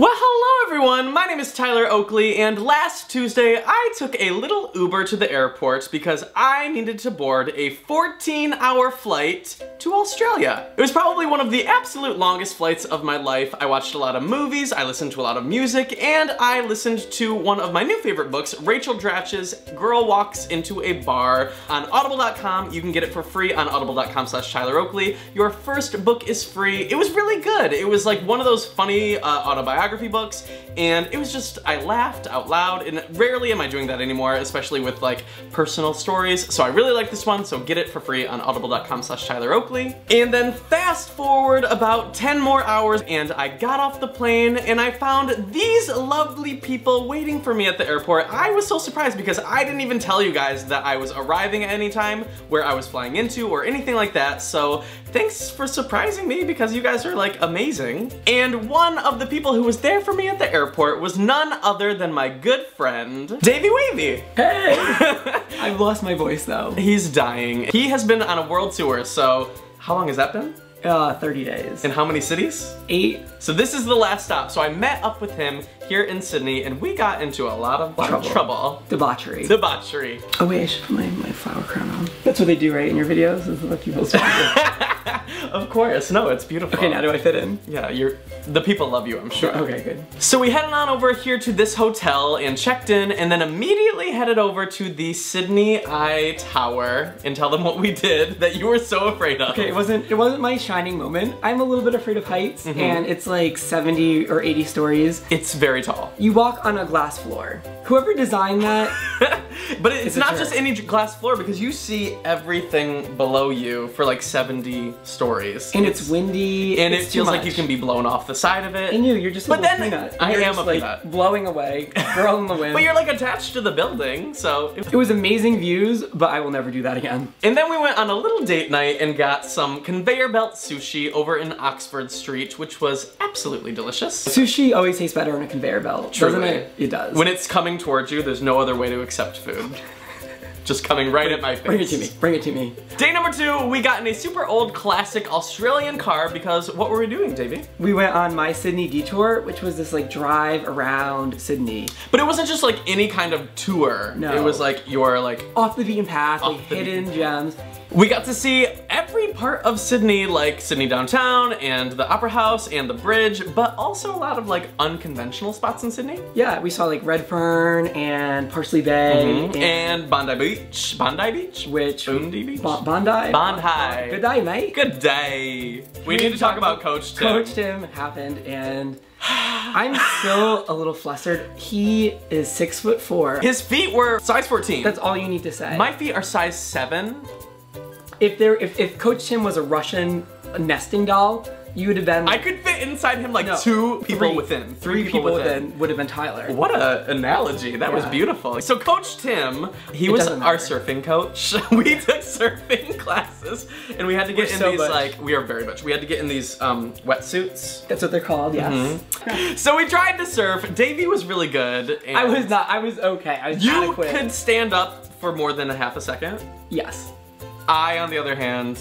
Well, hello everyone! My name is Tyler Oakley, and last Tuesday I took a little Uber to the airport because I needed to board a 14 hour flight to Australia. It was probably one of the absolute longest flights of my life. I watched a lot of movies, I listened to a lot of music, and I listened to one of my new favorite books, Rachel Dratch's Girl Walks into a Bar on audible.com. You can get it for free on audible.com slash Tyler Oakley. Your first book is free. It was really good. It was like one of those funny uh, autobiographies biography books, and it was just, I laughed out loud, and rarely am I doing that anymore, especially with like personal stories, so I really like this one, so get it for free on audible.com slash Tyler Oakley. And then fast forward about 10 more hours, and I got off the plane, and I found these lovely people waiting for me at the airport. I was so surprised because I didn't even tell you guys that I was arriving at any time, where I was flying into, or anything like that, so thanks for surprising me because you guys are like amazing. And one of the people who was there for me at the airport was none other than my good friend, Davey Wavey. Hey! I've lost my voice though. He's dying. He has been on a world tour, so how long has that been? Uh, 30 days. In how many cities? Eight. So this is the last stop. So I met up with him here in Sydney and we got into a lot of, trouble. Trouble. Debauchery. Debauchery. Oh wait, I should put my, my flower crown on. That's what they do, right, in your videos? Is what people Of course, no, it's beautiful. Okay, now do I fit in? Yeah, you're, the people love you, I'm sure. Okay, good. So we headed on over here to this hotel and checked in and then immediately headed over to the Sydney Eye Tower and tell them what we did that you were so afraid of. Okay, it wasn't, it wasn't my shining moment. I'm a little bit afraid of heights mm -hmm. and it's like 70 or 80 stories. It's very tall. You walk on a glass floor. Whoever designed that But it's, it's not just any glass floor because you see everything below you for like 70 stories. And it's, it's windy. And it feels like you can be blown off the side of it. And you, you're just a but then, peanut. I am just, a like, peanut. blowing away, in the wind. but you're like attached to the building, so. It was amazing views, but I will never do that again. And then we went on a little date night and got some conveyor belt sushi over in Oxford Street, which was absolutely delicious. Sushi always tastes better on a conveyor belt, Truly. doesn't it? It does. When it's coming towards you, there's no other way to accept food just coming right bring, at my face. Bring it to me, bring it to me. Day number two, we got in a super old classic Australian car because what were we doing, Davey? We went on my Sydney detour, which was this like drive around Sydney. But it wasn't just like any kind of tour. No. It was like your like... Off the beaten path, like hidden gems. We got to see every part of Sydney, like Sydney downtown and the Opera House and the bridge, but also a lot of like unconventional spots in Sydney. Yeah, we saw like Redfern and Parsley Bay. Mm -hmm. and, and, Bondi Beach. Bondi Beach? Which? Bondi Beach? Bo Bondi? Bondi. Good day, mate. Good day. We, we need to talk about Coach Tim. Coach Tim happened and I'm still a little flustered. He is six foot four. His feet were size 14. That's all you need to say. My feet are size seven if there if, if Coach Tim was a Russian nesting doll, you would have been. I could fit inside him like no, two people three, within. Three, three people, people within. within. would have been Tyler. What a analogy. That yeah. was beautiful. So Coach Tim, he it was our surfing coach. we took surfing classes and we had to get We're in so these like we are very much. We had to get in these um, wetsuits. That's what they're called. Yes. Mm -hmm. so we tried to surf. Davey was really good. I was not. I was okay. I was You could stand up for more than a half a second. Yes. I, on the other hand,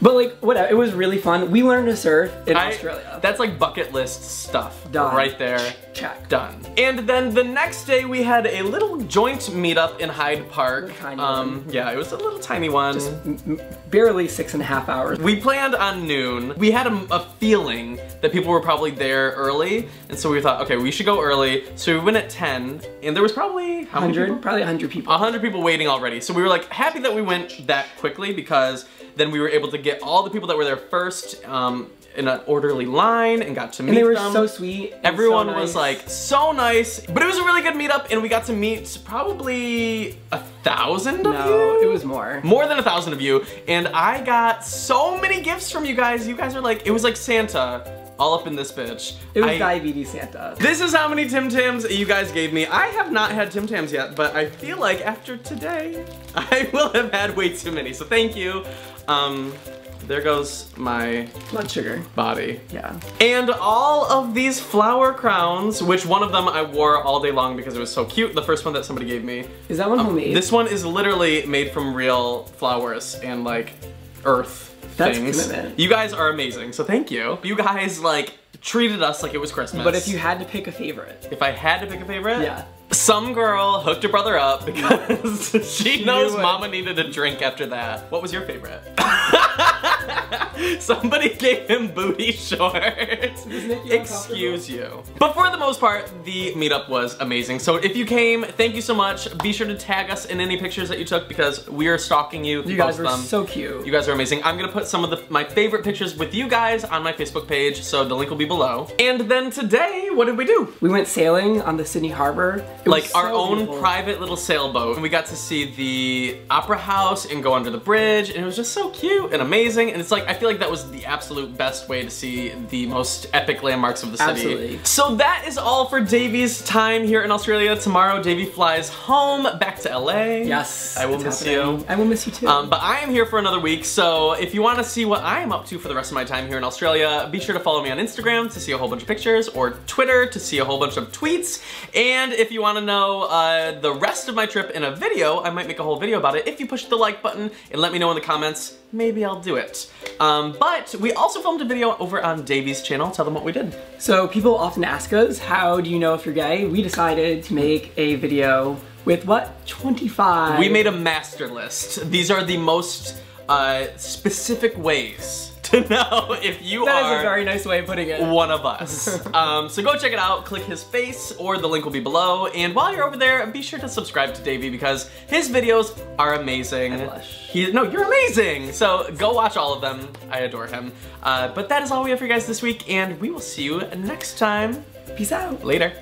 but like, whatever, it was really fun. We learned to surf in I, Australia. That's like bucket list stuff. Done. Right there. Check. Done. And then the next day we had a little joint meetup in Hyde Park. Um, one. Yeah, it was a little tiny one. Just barely six and a half hours. We planned on noon. We had a, a feeling that people were probably there early. And so we thought, okay, we should go early. So we went at 10 and there was probably, how 100, Probably 100 people. 100 people waiting already. So we were like happy that we went that quickly because then we were able to get all the people that were there first um, in an orderly line and got to meet them. And they were them. so sweet. Everyone so nice. was like so nice, but it was a really good meetup and we got to meet probably a thousand of no, you? it was more. More than a thousand of you. And I got so many gifts from you guys. You guys are like, it was like Santa all up in this bitch. It was I, diabetes Santa. This is how many Tim Tams you guys gave me. I have not had Tim Tams yet, but I feel like after today, I will have had way too many. So thank you. Um, there goes my blood sugar body. Yeah. And all of these flower crowns, which one of them I wore all day long because it was so cute. The first one that somebody gave me. Is that one um, homemade? This one is literally made from real flowers and like earth That's things. Commitment. You guys are amazing, so thank you. You guys like treated us like it was Christmas. But if you had to pick a favorite. If I had to pick a favorite? Yeah. Some girl hooked her brother up because she knows knew mama needed a drink after that. What was your favorite? Somebody gave him booty shorts. Excuse you. But for the most part, the meetup was amazing. So if you came, thank you so much. Be sure to tag us in any pictures that you took because we are stalking you. You guys were them. so cute. You guys are amazing. I'm gonna put some of the, my favorite pictures with you guys on my Facebook page, so the link will be below. And then today, what did we do? we went sailing on the Sydney Harbor. It like our so own beautiful. private little sailboat. And we got to see the opera house and go under the bridge, and it was just so cute and amazing. And it's like I feel like that was the absolute best way to see the most epic landmarks of the city. Absolutely. So that is all for Davey's time here in Australia. Tomorrow, Davey flies home back to LA. Yes. I will miss happening. you. I will miss you too. Um, but I am here for another week, so if you want to see what I am up to for the rest of my time here in Australia, be sure to follow me on Instagram to see a whole bunch of pictures, or Twitter to see a whole bunch of tweets. And if you want to know uh, the rest of my trip in a video, I might make a whole video about it. If you push the like button and let me know in the comments, maybe I'll do it. Um, but we also filmed a video over on Davey's channel. Tell them what we did. So people often ask us, how do you know if you're gay? We decided to make a video with what? 25. We made a master list. These are the most uh, specific ways to know if you That are is a very nice way of putting it. one of us. um, so go check it out, click his face, or the link will be below. And while you're over there, be sure to subscribe to Davey because his videos are amazing. I blush. He, no, you're amazing. So go watch all of them. I adore him. Uh, but that is all we have for you guys this week, and we will see you next time. Peace out. Later.